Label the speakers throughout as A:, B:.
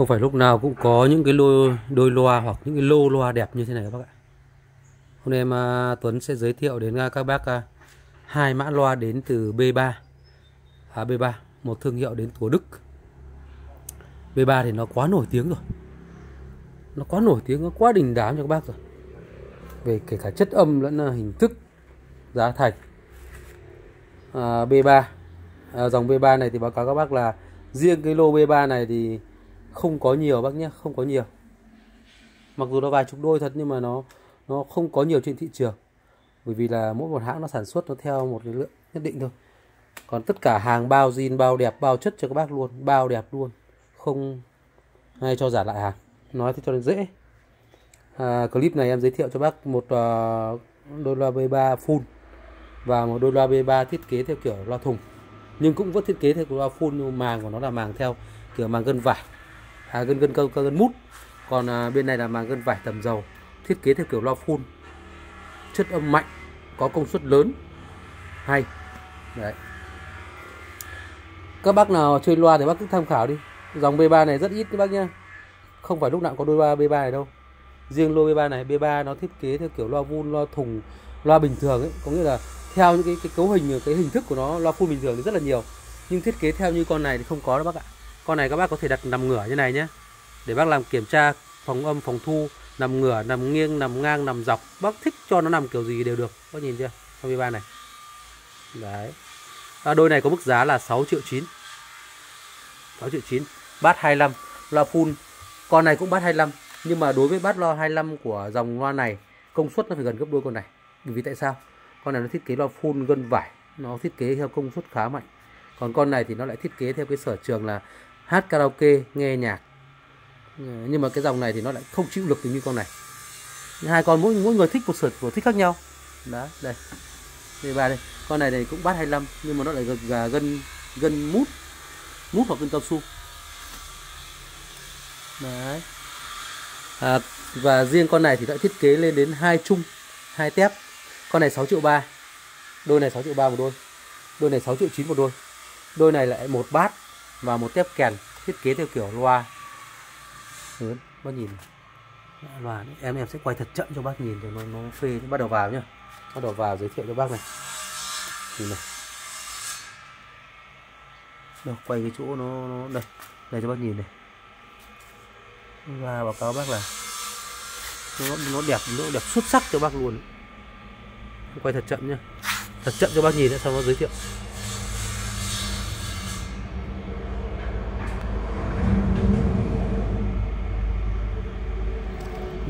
A: Không phải lúc nào cũng có những cái lô, đôi loa hoặc những cái lô loa đẹp như thế này các bác ạ. Hôm nay em Tuấn sẽ giới thiệu đến à, các bác à, hai mã loa đến từ B3. À B3, một thương hiệu đến của Đức. B3 thì nó quá nổi tiếng rồi. Nó quá nổi tiếng, nó quá đình đám cho các bác rồi. Về kể cả chất âm lẫn à, hình thức, giá thành. À, B3 à, dòng B3 này thì báo cáo các bác là riêng cái lô B3 này thì không có nhiều bác nhé không có nhiều. Mặc dù nó vài chục đôi thật nhưng mà nó nó không có nhiều trên thị trường. Bởi vì là mỗi một hãng nó sản xuất nó theo một cái lượng nhất định thôi. Còn tất cả hàng bao zin bao đẹp bao chất cho các bác luôn bao đẹp luôn. Không hay cho giả lại hàng. Nói thế cho nên dễ. À, clip này em giới thiệu cho bác một uh, đôi loa B3 full và một đôi loa B3 thiết kế theo kiểu loa thùng. Nhưng cũng vẫn thiết kế theo loa full nhưng màng của nó là màng theo kiểu màng gân vải à, gân gân câu gân mút. Còn à, bên này là màng gân vải tầm dầu thiết kế theo kiểu lo phun. Chất âm mạnh có công suất lớn. Hay. Đấy. Các bác nào chơi loa thì bác cứ tham khảo đi. Dòng B3 này rất ít các bác nhá. Không phải lúc nào có đôi loa B3 này đâu. Riêng lô B3 này B3 nó thiết kế theo kiểu loa vun loa thùng loa bình thường ấy. Có nghĩa là theo những cái cái cấu hình cái hình thức của nó loa phun bình thường thì rất là nhiều. Nhưng thiết kế theo như con này thì không có đâu bác ạ con này các bác có thể đặt nằm ngửa như này nhé. Để bác làm kiểm tra phòng âm phòng thu nằm ngửa nằm nghiêng nằm ngang nằm dọc. Bác thích cho nó nằm kiểu gì đều được. Bác nhìn chưa? Con ba này. Đấy. À, đôi này có mức giá là 6 triệu 9 6 triệu 9 bát 25 loa full con này cũng bát 25 nhưng mà đối với bát loa 25 của dòng loa này công suất nó phải gần gấp đôi con này. Bởi vì tại sao? Con này nó thiết kế loa full gân vải nó thiết kế theo công suất khá mạnh. Còn con này thì nó lại thiết kế theo cái sở trường là hát karaoke nghe nhạc. Ờ, nhưng mà cái dòng này thì nó lại không chịu lực như con này. Hai con mỗi mỗi người thích một sở một thích khác nhau. Đó đây. Đây ba đây. Con này này cũng bát 25 nhưng mà nó lại gà gân gân mút mút hoặc gân cao su. Đấy. À, và riêng con này thì đã thiết kế lên đến hai chung hai tép. Con này 6 triệu ba. Đôi này 6 triệu ba một đôi. Đôi này 6 triệu chín một đôi. Đôi này lại một bát và một tép kèn thiết kế theo kiểu loa. Lớn bác nhìn. Và em em sẽ quay thật chậm cho bác nhìn cho nó nó phê. Bắt đầu vào nhá. Bắt đầu vào giới thiệu cho bác này. Nhìn này. Đâu quay cái chỗ nó, nó đây. Đây cho bác nhìn này. Và báo cáo bác là nó nó đẹp nó đẹp xuất sắc cho bác luôn. Quay thật chậm nhá. Thật chậm cho bác nhìn nữa sau đó giới thiệu.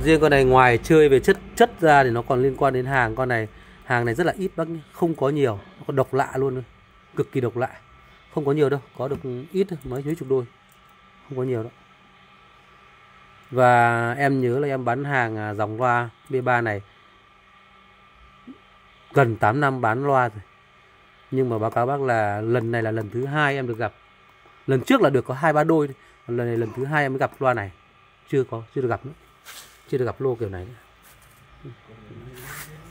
A: Riêng con này, ngoài chơi về chất chất ra thì nó còn liên quan đến hàng. Con này, hàng này rất là ít bác nhé. Không có nhiều. Nó còn độc lạ luôn cực kỳ độc lạ. Không có nhiều đâu. Có được ít mấy mấy chục đôi. Không có nhiều đâu. Và em nhớ là em bán hàng à, dòng loa B3 này. Gần 8 năm bán loa rồi. Nhưng mà báo cáo bác là lần này là lần thứ hai em được gặp. Lần trước là được có hai, ba đôi lần này lần thứ hai em mới gặp loa này. Chưa có, chưa được gặp nữa chưa được gặp lô kiểu này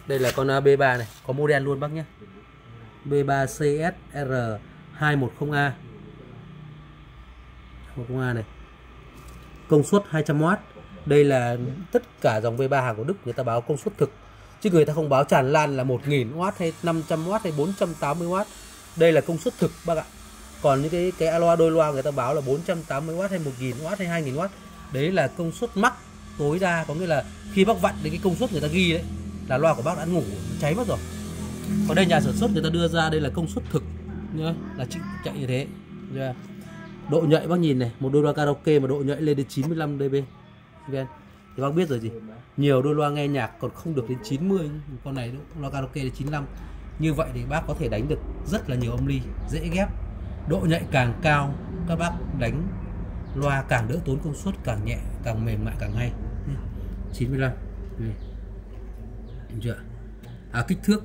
A: đây là con à, B3 này. Có model luôn bác nhé. B3 CSR 210A 210A này. Công suất 200W đây là tất cả dòng V3 hàng của Đức người ta báo công suất thực. Chứ người ta không báo tràn lan là 1000W hay 500W hay 480W đây là công suất thực, bác ạ. Còn những cái cái loa đôi loa người ta báo là 480W hay 1000W hay 2000W đấy là công suất mắc tối đa có nghĩa là khi bác vặn đến cái công suất người ta ghi đấy, là loa của bác đã ngủ, cháy mất rồi. Còn đây nhà sản xuất người ta đưa ra đây là công suất thực nhá là chị chạy như thế yeah. độ nhạy bác nhìn này, một đôi loa karaoke mà độ nhạy lên đến 95 dB thì bác biết rồi gì? Nhiều đôi loa nghe nhạc còn không được đến 90 con này loa karaoke là 95 như vậy thì bác có thể đánh được rất là nhiều âm ly, dễ ghép. Độ nhạy càng cao, các bác đánh loa càng đỡ tốn công suất, càng nhẹ, càng mềm mại, càng hay. 95 này. chưa à kích thước.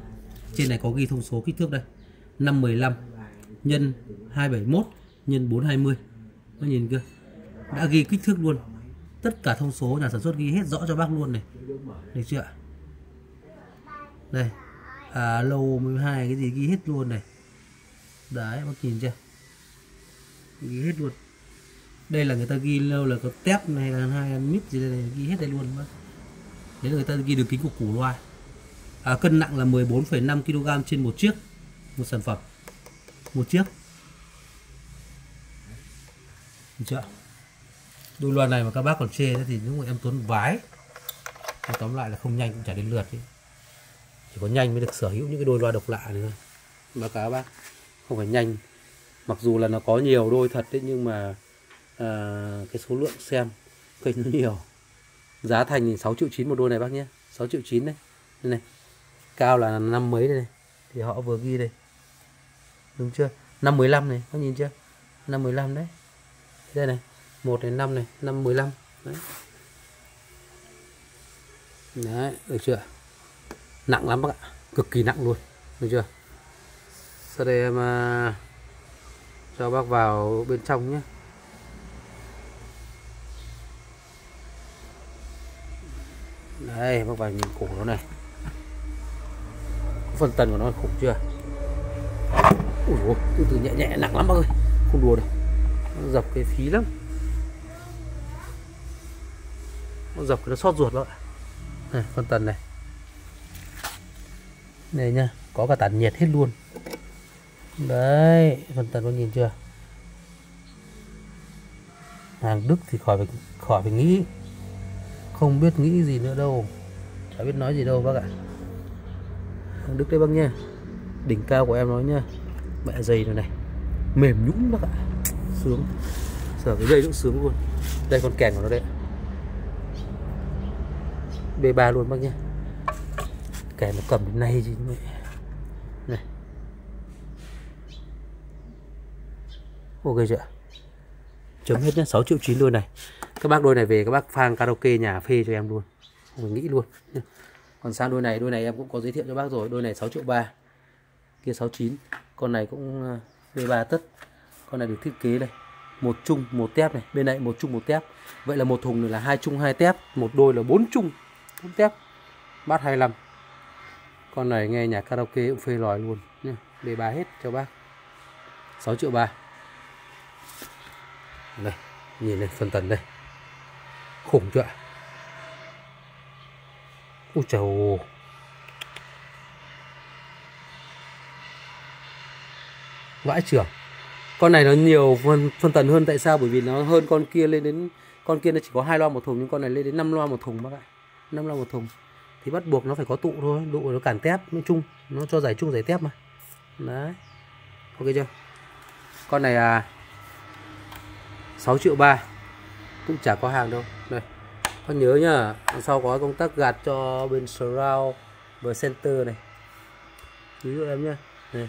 A: Trên này có ghi thông số kích thước đây. 515 nhân 271 nhân 420 các nhìn kia. đã ghi kích thước luôn. Tất cả thông số nhà sản xuất ghi hết rõ cho bác luôn này. Được chưa đây. À, lô 12 cái gì ghi hết luôn này. Đấy bác nhìn chưa? Ghi hết luôn. Đây là người ta ghi lâu là có tép này là hai mít gì đây này, ghi hết đây luôn bác đấy là người ta ghi đường kính của củ loa. À, cân nặng là 14,5 kg trên một chiếc một sản phẩm. Một chiếc. Được chưa? Đôi loa này mà các bác còn chê thì những người em tuấn vái Mà tóm lại là không nhanh cũng chả đến lượt ấy. chỉ có nhanh mới được sở hữu những cái đôi loa độc lạ này thôi. Mà các bác không phải nhanh. Mặc dù là nó có nhiều đôi thật đấy nhưng mà à, cái số lượng xem kênh nó nhiều giá thành thì 6 triệu 9 một đôi này bác nhé. 6 triệu 9 đấy đây này. Cao là năm mấy đây này. Thì họ vừa ghi đây. Đúng chưa? Năm 15 này có nhìn chưa? Năm 15 đấy. Đây này 1 đến 5 này năm 15 đấy. Đấy được chưa? Nặng lắm bác ạ. Cực kỳ nặng luôn. Được chưa? Sau đây em uh, cho bác vào bên trong nhé. Đây bác vào nhìn cổ nó này. Phần tần của nó khủng chưa? Ui dồi, từ từ nhẹ nhẹ nặng lắm bác ơi. Không đùa được. Nó dập cái phí lắm. Nó dập cái nó xót ruột bác ạ. Này, phần tần này. Này nha có cả tản nhiệt hết luôn. Đấy phần tần có nhìn chưa? Hàng đức thì khỏi phải khỏi phải nghĩ không biết nghĩ gì nữa đâu. Chả biết nói gì đâu bác ạ. Thằng đức đấy bác nha đỉnh cao của em nói nha mẹ dây này này. Mềm nhũn bác ạ. Sướng. Sờ cái dây cũng sướng luôn. Đây con kèn của nó đây B3 luôn bác nha kèn nó cầm đến nay gì mẹ. Này. Ok chưa chấm hết nhá 6 triệu 9 luôn này các bác đôi này về, các bác phang karaoke nhà phê cho em luôn. Không phải nghĩ luôn. Còn sang đôi này đôi này em cũng có giới thiệu cho bác rồi. Đôi này 6 triệu ba, kia 69 con này cũng à, V3 tất. Con này được thiết kế đây một chung, một tép này. Bên này một chung, một tép. Vậy là một thùng này là hai chung, hai tép. Một đôi là bốn chung, bốn tép. Bát 25 con này nghe nhà karaoke cũng phê lòi luôn. Nha B3 hết cho bác. 6 triệu ba. Đây, nhìn này, phần tần đây khủng chưa ạ? Ui trời vãi trưởng. Con này nó nhiều phân, phân tần hơn tại sao? Bởi vì nó hơn con kia lên đến con kia nó chỉ có hai loa một thùng nhưng con này lên đến 5 loa một thùng bác ạ. 5 loa một thùng. Thì bắt buộc nó phải có tụ thôi. Tụ nó cản tép nói chung. Nó cho giải chung giải tép mà. Đấy. Ok chưa? Con này à 6 triệu ba cũng chả có hàng đâu. Đây. Con nhớ nhá sau có công tắc gạt cho bên surround và center này. Ví dụ em nhá. Này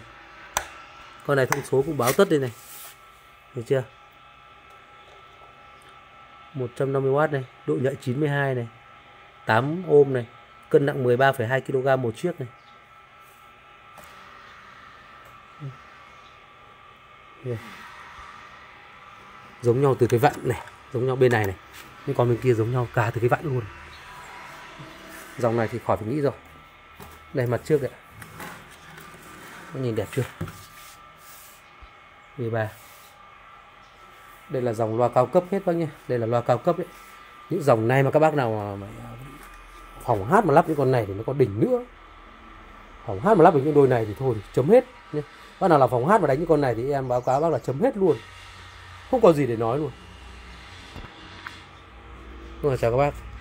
A: con này thông số cũng báo tất đây này. Được chưa? 150W này độ nhạy 92 này 8 ôm này cân nặng 13,2 kg một chiếc này. Yeah giống nhau từ cái vặn này giống nhau bên này này, nhưng còn bên kia giống nhau cả từ cái vạn luôn. Dòng này thì khỏi phải nghĩ rồi. Đây mặt trước đấy có nhìn đẹp chưa? V3 đây là dòng loa cao cấp hết bác nhé. Đây là loa cao cấp đấy. Những dòng này mà các bác nào mà phòng à, hát mà lắp những con này thì nó có đỉnh nữa. Phòng hát mà lắp được những đôi này thì thôi chấm hết nhé. Bác nào là phòng hát mà đánh những con này thì em báo cáo bác là chấm hết luôn. Không có gì để nói luôn rồi chào các bác.